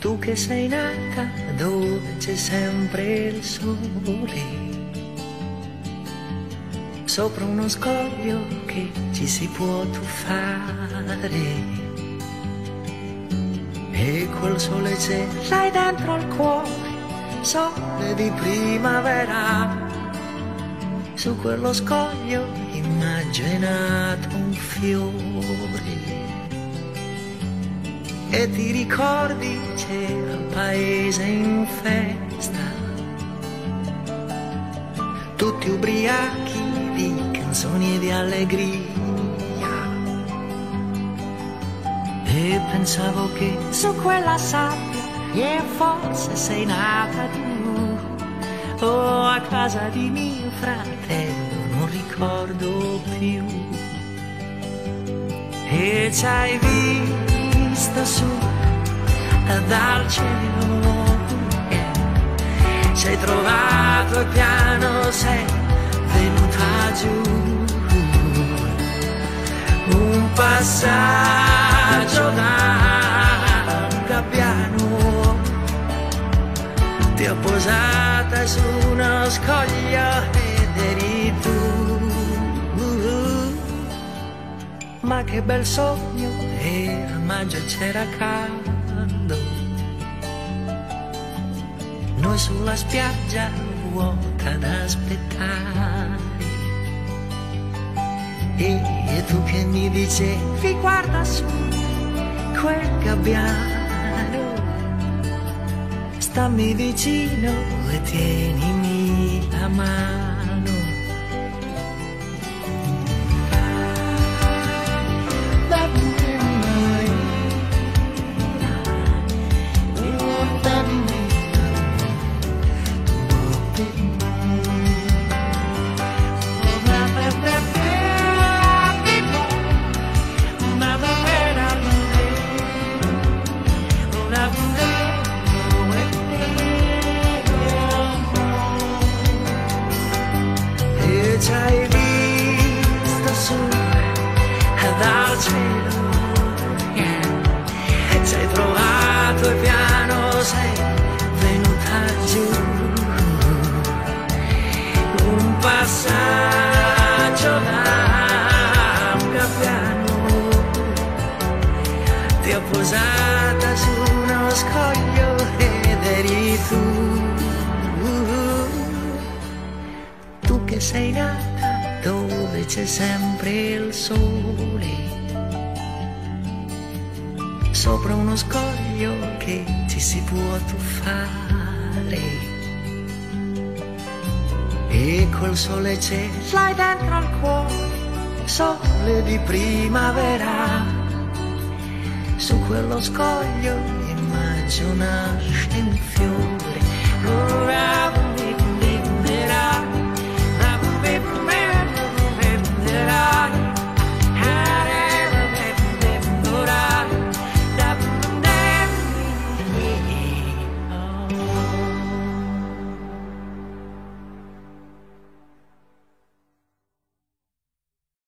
Tu che sei nata dove c'è sempre il sole. Sopra uno scoglio che ci si può tuffare. E quel sole c'è, sai dentro al cuore, sole di primavera. Su quello scoglio immaginato un fiore. E ti ricordi c'era il paese in festa, tutti ubriachi di canzoni e di allegria. E pensavo che su quella sabbia, e forse sei nata tu, o a casa di mio fratello, non ricordo più. E ci hai visto dal cielo, sei trovato il piano, sei venuta giù. Un passaggio da gabbiano ti ho posata su uno scoglio ed eri tu. Ma che bel sogno era, maggio c'era caldo. Noi sulla spiaggia vuota ad aspettare. E, e tu che mi dicevi guarda su quel gabbiano, stammi vicino e tienimi la mano. E ci hai visto su dal cielo ci hai trovato il piano, sei venuta giù. Un passaggio da un gabbiano, ti ho posata su uno scoglio ed eri tu. Sei nata dove c'è sempre il sole sopra uno scoglio che ci si può tuffare. E col sole c'è, l'hai dentro al cuore, sole di primavera. Su quello scoglio immagino nasce un fiore.